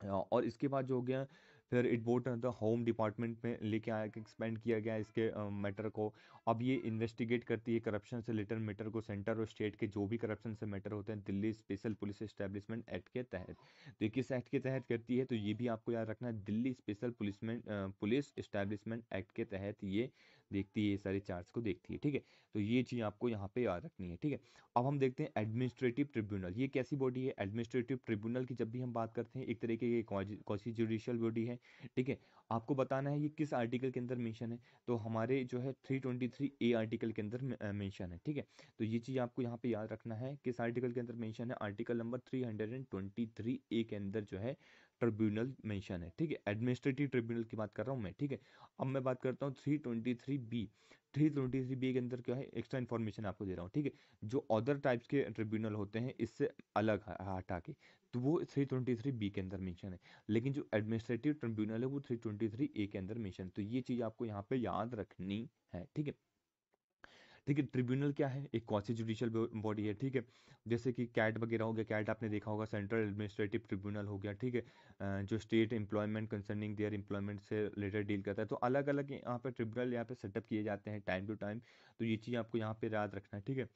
और इसके बाद जो हो गया फिर it brought the home department में लेके आया एक्सपेंड किया गया इसके मैटर को। अब ये इन्वेस्टिगेट करती है करप्शन से रिलेटेड मैटर को सेंटर और स्टेट के जो भी करप्शन से मैटर होते हैं, Delhi special police establishment act के तहत। तो किस एक्ट के तहत करती है तो ये भी आपको याद रखना है, दिल्ली स्पेशल पुलिसमेंट पुलिस स्टैब्लिशमेंट एक्ट के तहत ये देखती है सारे चार्ज को देखती है, ठीक है? तो ये चीज़ आपको यहाँ पे याद रखनी है, ठीक है? अब हम देखते हैं एडमिनिस्ट्रेटिव ट्रिब्यूनल ये कैसी बॉडी है? एडमिनिस्ट्रेटिव ट्रिब्यूनल की जब भी हम बात करते हैं, एक तरीके की कौसी जुडिशियल बॉडी है, ठीक है? आपको बताना है ये किस आर्टिकल के अंदर मेंशन है? तो हमारे जो है 323 ए आर्टिकल के अंदर मेंशन है, ठीक है? तो ये चीज़ आपको यहाँ पे याद रखना है, किस आर्टिकल के अंदर मेंशन है? आर्टिकल नंबर 323 ए के अंदर जो है ट्रिब्यूनल मेंशन है, ठीक है? एडमिनिस्ट्रेटिव ट्रिब्यूनल की बात कर रहा हूँ मैं, ठीक है? अब मैं बात करता हूँ three twenty three B three twenty three B के अंदर क्या है? एक्स्ट्रा इन्फॉर्मेशन आपको दे रहा हूँ, ठीक है? जो अदर टाइप्स के ट्रिब्यूनल होते हैं, इससे अलग हटा के। तो वो थ्री ट्वेंटी थ्री बी के अंदर मेंशन है। लेकिन जो एडमिनिस्ट्रेटिव ट्रिब्यूनल है, वो थ्री ट्वेंटी थ्री ए के अंदर मेंशन तो ये चीज़ आपको यहाँ पे याद रखनी है, ठीक है? ठीक है ट्रिब्यूनल क्या है? एक कौन सी जुडिशियल बॉडी है, ठीक है? जैसे कि कैट वगैरह हो गया, कैट आपने देखा होगा, सेंट्रल एडमिनिस्ट्रेटिव ट्रिब्यूनल हो गया, ठीक है? जो state employment concerning their employment से रिलेटेड डील करता है तो अलग अलग यहाँ पर ट्रिब्यूनल यहाँ पर सेटअप किए जाते हैं टाइम टू टाइम तो ये चीज़ आपको यहाँ पर याद रखना है, ठीक है?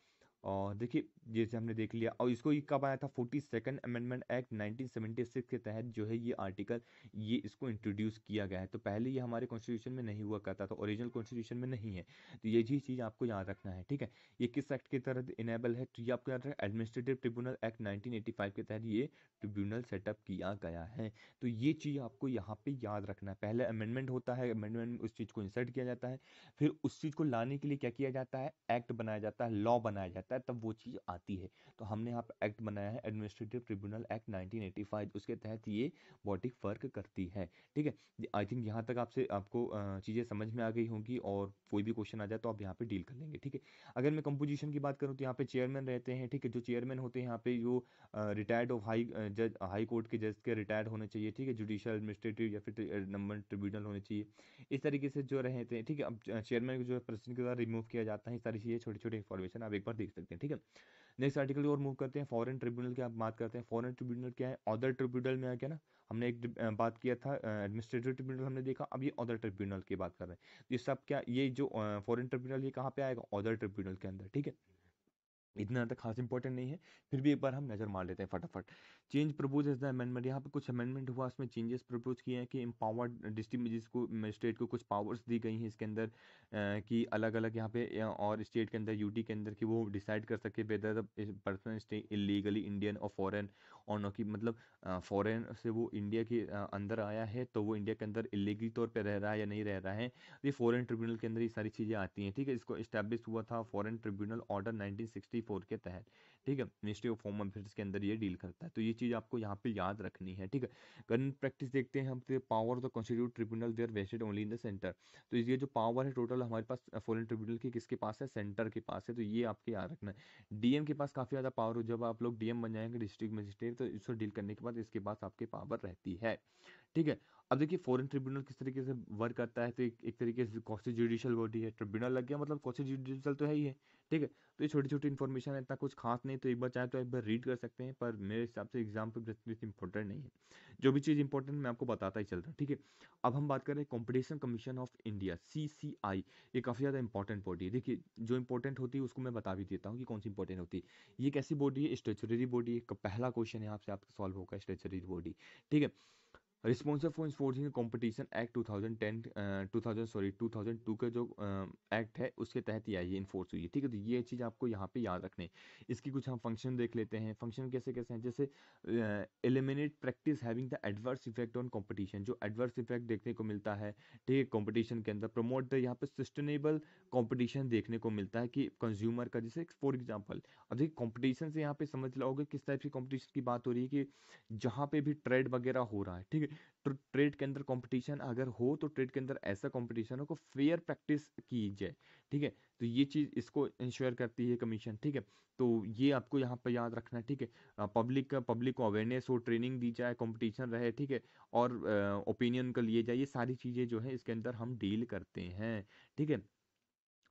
और देखिए, जैसे हमने देख लिया, और इसको ये कब आया था? फोर्टी सेकेंड अमेंडमेंट एक्ट 1976 के तहत जो है ये आर्टिकल ये इसको इंट्रोड्यूस किया गया है। तो पहले ये हमारे कॉन्स्टिट्यूशन में नहीं हुआ करता था ओरिजिनल कॉन्स्टिट्यूशन में नहीं है। तो ये जी चीज़ आपको याद रखना है, ठीक है? ये किस एक्ट के तहत इनेबल है? तो ये आपको याद रखना एडमिनिस्ट्रेटिव ट्रिब्यूनल एक्ट नाइनटीन के तहत ये ट्रिब्यूनल सेटअप किया गया है। तो ये चीज़ आपको यहाँ पर याद रखना है। पहले अमेंडमेंट होता है अमेंडमेंट में उस चीज़ को इंसर्ट किया जाता है। फिर उस चीज़ को लाने के लिए क्या किया जाता है? एक्ट बनाया जाता है लॉ बनाया जाता है। तब वो चीज़ आती है। तो हमने यहाँ पे एक्ट बनाया है एडमिनिस्ट्रेटिव ट्रिब्यूनल एक्ट 1985 उसके तहत ये बॉडी वर्क करती है, ठीक है? आई थिंक यहाँ तक आपसे, आपको चीज़ें समझ में आ गई होंगी और कोई भी क्वेश्चन आ जाए तो आप यहाँ पे डील कर लेंगे, ठीक है? अगर मैं कंपोजिशन की बात करूँ तो यहाँ पे चेयरमैन रहते हैं, ठीक है? जो चेयरमैन होते हैं यहाँ पे जो रिटायर्ड ऑफ़ हाई जज हाई कोर्ट के जज के रिटायर्ड होने चाहिए, ठीक है? जुडिशियल एडमिनिस्ट्रेटिव या फिर नंबर ट्रिब्यूनल होने चाहिए। इस तरीके से जो रहते हैं, ठीक है? अब चेयरमैन को जो है प्रेसिडेंट के द्वारा रिमूव किया जाता है सारी चीज़ें छोटी छोटी इन्फॉर्मेशन आप एक बार देख सकते हैं, ठीक है? नेक्स्ट आर्टिकल और मूव करते हैं फॉरेन ट्रिब्यूनल की आप बात करते हैं। फॉरेन ट्रिब्यूनल क्या है? अदर ट्रिब्यूनल में क्या ना, हमने एक बात किया था एडमिनिस्ट्रेटिव ट्रिब्यूनल हमने देखा, अब ये अदर ट्रिब्यूनल की बात कर रहे हैं। ये सब क्या, ये जो फॉरेन ट्रिब्यूनल ये कहाँ पे आएगा? अदर ट्रिब्यूनल के अंदर, ठीक है? इतना ज़्यादा खास इंपॉर्टेंट नहीं है। फिर भी एक बार हम नज़र मार लेते हैं फटाफट। Change propose is the amendment यहाँ पे कुछ अमेंडमेंट हुआ, उसमें चेंजेस प्रपोज किए हैं कि एम्पावर्ड डिस्ट्रिक्ट जिसको मजिस्ट्रेट को कुछ पावर्स दी गई हैं, इसके अंदर कि अलग अलग यहाँ पे और स्टेट के अंदर यूटी के अंदर कि वो डिसाइड कर सके whether person stay illegally Indian और फॉरेन और न कि मतलब फॉरेन से वो इंडिया के अंदर आया है तो वो इंडिया के अंदर इलीगल तौर पर रह रहा है या नहीं रह रहा है, ये फॉरेन ट्रिब्यूनल के अंदर ये सारी चीज़ें आती हैं, ठीक है? इसको इस्टेब्लिश हुआ था foreign tribunal order nineteen four के तहत। ठीक है मिनिस्ट्री ऑफ़ होम अफेयर्स के अंदर ये डील करता है। तो ये चीज़ आपको यहाँ पे याद रखनी है, ठीक है? करंट प्रैक्टिस देखते हैं हम power of the constitute tribunal their vested only in the centre तो ये जो पावर है टोटल हमारे पास फॉरन ट्रिब्यूनल की किसके पास है? सेंटर के पास है तो ये आपके याद रखना है। डीएम के पास काफ़ी ज़्यादा पावर हो, जब आप लोग डीएम बन जाएँगे डिस्ट्रिक्ट मजिस्ट्रेट तो इसको डील करने के बाद इसके पास आपके पावर रहती है, ठीक है? अब देखिए फॉरेन ट्रिब्यूनल किस तरीके से वर्क करता है तो एक, एक तरीके से कॉस्टी जुडिशियल बॉडी है ट्रिब्यूनल लग गया मतलब कॉस्टी जुडिशियल तो है ही है ठीक है? तो ये छोटी छोटी इन्फॉर्मेशन है इतना कुछ खास नहीं तो एक बार चाहे तो एक बार रीड कर सकते हैं पर मेरे हिसाब से एग्ज़ाम पे इंपॉर्टेंट नहीं है। जो भी चीज़ इंपॉर्टेंट मैं आपको बताता ही चल रहा ठीक है? अब हम बात करें competition commission of India CCI ये काफ़ी ज़्यादा इंपॉर्टेंट बॉडी है। देखिए जो इंपॉर्टेंट होती है उसको मैं बता भी देता हूँ कि कौन सी इंपॉर्टेंट होती है। ये कैसी बॉडी है? स्टेचुरी बॉडी है पहला क्वेश्चन यहाँ से आपका सॉल्व होगा स्टेचुरी बॉडी ठीक है? Responsible for enforcing competition act 2010 2000 sorry 2002 का जो एक्ट है, उसके तहत ही आई है इन्फोर्स हुई है। ठीक है तो ये चीज़ आपको यहाँ पे याद रखने इसकी कुछ हम फ़ंक्शन देख लेते हैं। फ़ंक्शन कैसे कैसे हैं? जैसे eliminate practice having the adverse effect on competition जो एडवर्स इफ़ेक्ट देखने को मिलता है, ठीक है कॉम्पिटिशन के अंदर प्रमोट द यहाँ पे सस्टेनेबल कॉम्पिटिशन देखने को मिलता है कि कंज्यूमर का, जैसे फॉर एग्ज़ाम्पल अब देखिए कंपटीशन से यहाँ पे समझ लोगे किस टाइप की कॉम्पिटिशन की बात हो रही है कि जहाँ पे भी ट्रेड वगैरह हो रहा है, ठीक है ट्रेड के अंदर कंपटीशन अगर हो तो ट्रेड के अंदर ऐसा कंपटीशन हो को फेयर प्रैक्टिस की जाए ठीक है? तो ये चीज़ इसको इंश्योर करती है कमीशन, ठीक है? तो ये आपको यहाँ पर याद रखना है, ठीक है? पब्लिक पब्लिक को अवेयरनेस हो ट्रेनिंग दी जाए, कंपटीशन रहे, ठीक है? और ओपिनियन को लिए जाए, ये सारी चीज़ें जो है इसके अंदर हम डील करते हैं, ठीक है?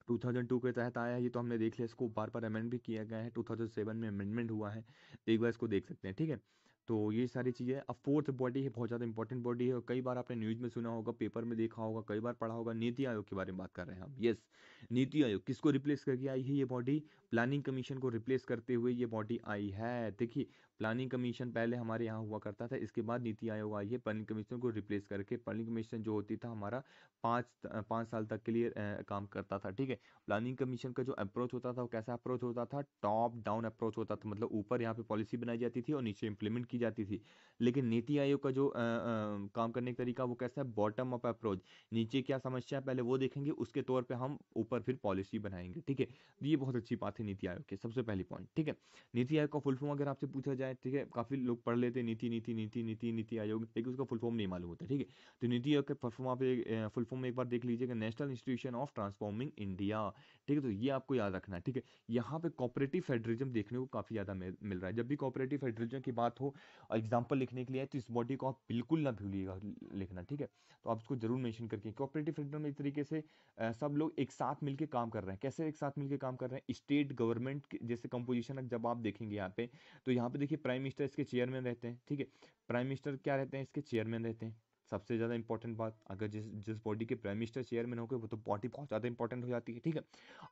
2002 के तहत आया है, ये तो हमने देख लिया, इसको बार बार अमेंड भी किया गया है 2007 में अमेंडमेंट हुआ है, एक बार इसको देख सकते हैं, ठीक है? तो ये सारी चीज़ें अब फोर्थ बॉडी है, बहुत ज़्यादा इंपॉर्टेंट बॉडी है और कई बार आपने न्यूज़ में सुना होगा पेपर में देखा होगा, कई बार पढ़ा होगा, नीति आयोग के बारे में बात कर रहे हैं हम। यस नीति आयोग किसको रिप्लेस करके आई है ये बॉडी प्लानिंग कमीशन को रिप्लेस करते हुए ये बॉडी आई है। देखिए प्लानिंग कमीशन पहले हमारे यहाँ हुआ करता था इसके बाद नीति आयोग आई है प्लानिंग कमीशन को रिप्लेस करके प्लानिंग कमीशन जो होती था हमारा पाँच पाँच साल तक के लिए काम करता था ठीक है? प्लानिंग कमीशन का जो अप्रोच होता था वो कैसा अप्रोच होता था? टॉप डाउन अप्रोच होता था मतलब ऊपर यहाँ पे पॉलिसी बनाई जाती थी और नीचे इंप्लीमेंट की जाती थी। लेकिन नीति आयोग का जो आ, आ, काम करने का तरीका वो कैसा है? बॉटम अप अप्रोच नीचे क्या समस्या है पहले वो देखेंगे उसके तौर पर हम ऊपर फिर पॉलिसी बनाएँगे ठीक है? तो ये बहुत अच्छी बात है नीति आयोग की सबसे पहली पॉइंट ठीक है? नीति आयोग का फुल फॉर्म अगर आपसे पूछा जाए ठीक है? काफ़ी लोग पढ़ लेते हैं, नीति नीति नीति नीति नीति आयोग लेकिन उसका फुल फॉर्म नहीं मालूम होता, ठीक है? तो नीति आयोग के फुल फॉर्म आप फुल फॉर्म एक बार देख लीजिएगा national institution of transforming India ठीक है? तो ये आपको याद रखना है, ठीक है? यहाँ पे कॉपरेटिव फेडरलिज्म देखने को काफ़ी ज़्यादा मिल रहा है। जब भी कॉपरेटिव फेडरलिज्म की बात हो एग्ज़ाम्पल लिखने के लिए तो इस बॉडी को आप बिल्कुल ना भूलिएगा लिखना, ठीक है? तो आप इसको ज़रूर मेंशन करके कॉपरेटिव फेडरलिज्म में इस तरीके से सब लोग एक साथ मिलकर काम कर रहे हैं। कैसे एक साथ मिलकर काम कर रहे हैं? स्टेट गवर्नमेंट जैसे कंपोजिशन जब आप देखेंगे यहाँ पे तो यहाँ पे देखिए प्राइम मिनिस्टर इसके चेयरमैन रहते हैं, ठीक है? प्राइम मिनिस्टर क्या रहते हैं? इसके चेयरमैन रहते हैं। सबसे ज़्यादा इंपॉर्टेंट बात, अगर जिस जिस बॉडी के प्राइम मिनिस्टर चेयरमैन हो गए वो तो बॉडी बहुत ज़्यादा इंपॉर्टेंट हो जाती है, ठीक है?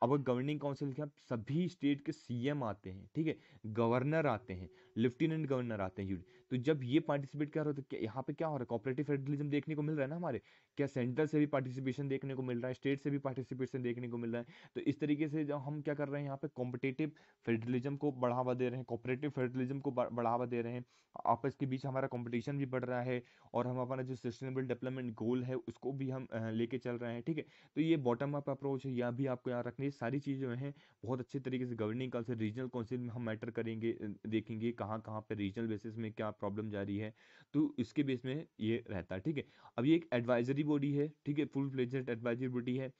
अब गवर्निंग काउंसिल के सभी स्टेट के सीएम आते हैं, ठीक है? गवर्नर आते हैं लेफ्टिनेंट गवर्नर आते हैं तो जब ये पार्टिसिपेट कर रहे हो तो यहाँ पे क्या हो रहा है? कॉपरेटिव फेडरलिज्म देखने को मिल रहा है ना हमारे? क्या सेंटर से भी पार्टिसिपेशन देखने को मिल रहा है? स्टेट से भी पार्टिसिपेशन देखने को मिल रहा है? तो इस तरीके से जब हम क्या कर रहे हैं यहाँ पे? कॉम्पिटेटिव फेडरलिज्म को बढ़ावा दे रहे हैं कॉपरेटिव फेडरलिज्म को बढ़ावा दे रहे हैं। आपस के बीच हमारा कॉम्पिटिशन भी बढ़ रहा है और हम अपना जो सस्टेनेबल डेवलपमेंट गोल है, उसको भी हम लेके चल रहे हैं, ठीक है? तो ये बॉटम अप अप्रोच है, यह भी आपको याद रखनी है। सारी चीज़ें जो हैं, बहुत अच्छे तरीके से गवर्निंग काउंसिल रीजनल काउंसिल में हम मैटर करेंगे देखेंगे कहाँ कहाँ पे रीजनल बेसिस में क्या प्रॉब्लम जा रही है तो इसके बेस में ये रहता है, ठीक है? अब ये एक एडवाइजरी बॉडी है, ठीक है? फुल फ्लेजेड एडवाइजरी बॉडी है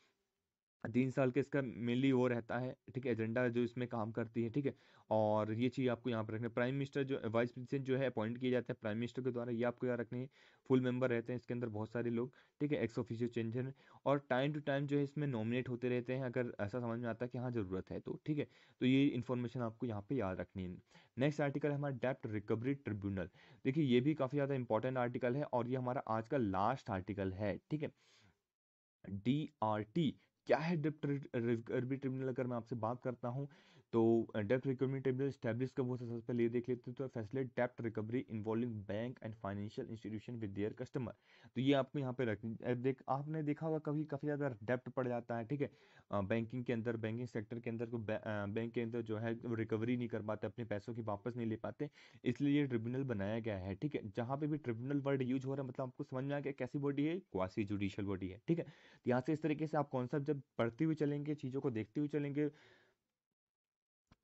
तीन साल के इसका मेनली वो रहता है, ठीक है, एजेंडा जो इसमें काम करती है, ठीक है। और ये चीज़ आपको यहाँ पर रखना है। प्राइम मिनिस्टर जो, वाइस प्रेसिडेंट जो है अपॉइंट किए जाते हैं प्राइम मिनिस्टर के द्वारा, ये आपको यहाँ रखने हैं। फुल मेंबर रहते हैं इसके अंदर बहुत सारे लोग, ठीक है, एक्स ऑफिशियल चेंज है। और टाइम टू टाइम जो है इसमें नॉमिनेट होते रहते हैं, अगर ऐसा समझ में आता है कि हाँ ज़रूरत है तो ठीक है। तो ये इन्फॉर्मेशन आपको यहाँ पे याद रखनी है। नेक्स्ट आर्टिकल है हमारा डेप्ट रिकवरी ट्रिब्यूनल। देखिए, ये भी काफ़ी ज़्यादा इंपॉर्टेंट आर्टिकल है और ये हमारा आज का लास्ट आर्टिकल है, ठीक है। डी आर टी क्या है डिप्ट अरबी ट्रिब्यूनल अगर मैं आपसे बात करता हूँ तो डेप्ट रिकवरी ट्रिब्यूनल स्टैब्लिश कब हो सबसे पहले देख लेते हैं तो facilitate dept recovery involving bank and financial institution with their customer तो ये आपको यहाँ पे रख देख, आपने देखा होगा कभी काफ़ी ज़्यादा डेप्ट पड़ जाता है, ठीक है? बैंकिंग के अंदर बैंकिंग सेक्टर के अंदर बैंक के अंदर जो है रिकवरी नहीं कर पाते, अपने पैसों की वापस नहीं ले पाते, इसलिए ये ट्रिब्यूनल बनाया गया है, ठीक है? जहाँ पे भी ट्रिब्यूनल वर्ड यूज़ हो रहा है मतलब आपको समझ में आ गया कैसी बॉडी है? क्वासी जुडिशियल बॉडी है, ठीक है? यहाँ से इस तरीके से आप कॉन्सेप्ट जब पढ़ते हुए चलेंगे, चीज़ों को देखते हुए चलेंगे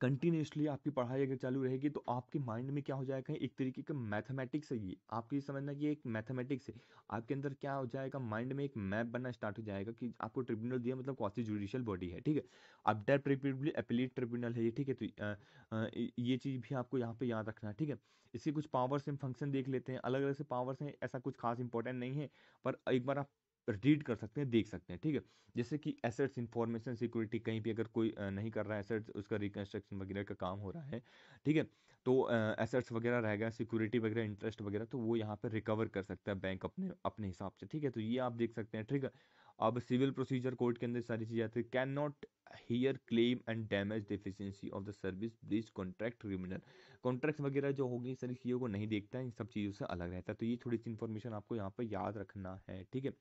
कंटिन्यूसली आपकी पढ़ाई अगर चालू रहेगी तो आपके माइंड में क्या हो जाएगा? एक तरीके का मैथमेटिक्स है ये। आपको ये समझना कि एक मैथमेटिक्स है। आपके अंदर क्या हो जाएगा? माइंड में एक मैप बनना स्टार्ट हो जाएगा कि आपको ट्रिब्यूनल दिया मतलब क्वासी जुडिशियल बॉडी है, ठीक है? अब डेट प्रिपेबली अपीलेट ट्रिब्यूनल है ये, ठीक है? तो ये चीज़ भी आपको यहाँ पे याद रखना है, ठीक है? इसके कुछ पावर्स एंड फ़ंक्शन देख लेते हैं। अलग अलग से पावर्स हैं, ऐसा कुछ खास इंपॉर्टेंट नहीं है, पर एक बार आप रीड कर सकते हैं, देख सकते हैं, ठीक है? जैसे कि एसेट्स इंफॉर्मेशन सिक्योरिटी कहीं भी अगर कोई नहीं कर रहा है एसेट्स उसका रिकंस्ट्रक्शन वगैरह का काम हो रहा है, ठीक है? तो एसेट्स वगैरह रहेगा सिक्योरिटी वगैरह इंटरेस्ट वगैरह तो वो यहाँ पे रिकवर कर सकता है बैंक अपने अपने हिसाब से, ठीक है? तो ये आप देख सकते हैं, ठीक है? अब सिविल प्रोसीजर कोर्ट के अंदर सारी चीज़ें आती है। Can not hear claim and damage deficiency of the service breach contract criminal contract वगैरह जो होगी, सारी चीज़ों को नहीं देखता है इन सब चीज़ों से अलग रहता है। तो ये थोड़ी सी इन्फॉर्मेशन आपको यहाँ पर याद रखना है, ठीक है?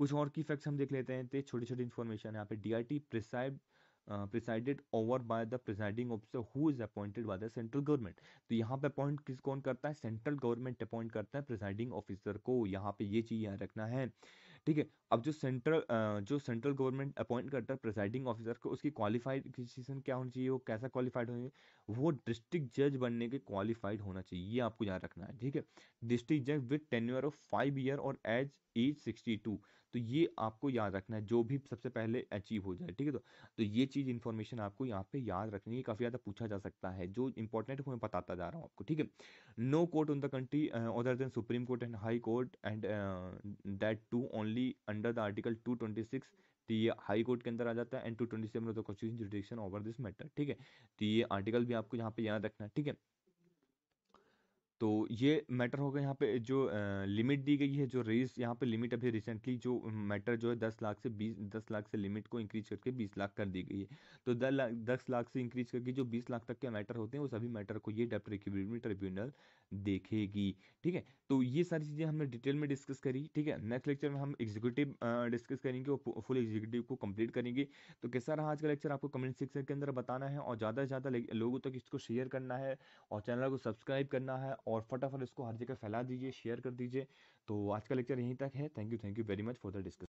कुछ और की फैक्ट्स हम देख लेते हैं तो छोटी छोटी इन्फॉर्मेशन यहाँ पे D I T preside presided over by the presiding officer who is appointed by the central government तो यहाँ पे अपॉइंट किस, कौन करता है? सेंट्रल गवर्नमेंट अपॉइंट करता है प्रिसाइडिंग ऑफिसर को। यहाँ पे ये चीज़ याद रखना है। ठीक है? अब जो सेंट्रल जो सेंट्रल गवर्नमेंट अपॉइंट करता है प्रिसाइडिंग ऑफिसर को, उसकी क्वालिफाइड क्या होनी चाहिए? वो कैसा क्वालिफाइड होनी वो डिस्ट्रिक्ट जज बनने के क्वालिफाइड होना चाहिए। ये आपको याद रखना है। ठीक है? डिस्ट्रिक्ट जज with tenure of five year और एज एज सिक्सटी टू तो ये आपको याद रखना है, जो भी सबसे पहले अचीव हो जाए, ठीक है तो? तो ये चीज़ इन्फॉर्मेशन आपको यहाँ पे याद रखनी है काफ़ी ज़्यादा पूछा जा सकता है, जो इंपॉर्टेंट है मैं बताता जा रहा हूँ आपको, ठीक है? No court on the country other than supreme court and high court and that too only under the article two twenty six तो ये हाई कोर्ट के अंदर आ जाता है and two twenty seven of the constitution over this matter ठीक है? तो ये आर्टिकल भी आपको यहाँ पे याद रखना है, ठीक है? तो ये मैटर होगा यहाँ पे जो लिमिट दी गई है, जो रेस यहाँ पे लिमिट अभी रिसेंटली जो मैटर जो है दस लाख से बीस, दस लाख से लिमिट को इंक्रीज करके बीस लाख कर दी गई है। तो दस लाख दस लाख से इंक्रीज करके जो बीस लाख तक के मैटर होते हैं, वो सभी मैटर को ये डेप्ट ट्रिब्यूनल देखेगी, ठीक है? तो ये सारी चीज़ें हमने डिटेल में डिस्कस करी, ठीक है? नेक्स्ट लेक्चर में हम एग्जीक्यूटिव डिस्कस करेंगे और फुल एग्जीक्यूटिव को कंप्लीट करेंगे। तो कैसा रहा आज का लेक्चर आपको कमेंट सेक्शन के अंदर बताना है और ज़्यादा से ज़्यादा लोगों तक इसको शेयर करना है और चैनल को सब्सक्राइब करना है और फटाफट इसको हर जगह फैला दीजिए शेयर कर दीजिए। तो आज का लेक्चर यहीं तक है। Thank you thank you very much for the discuss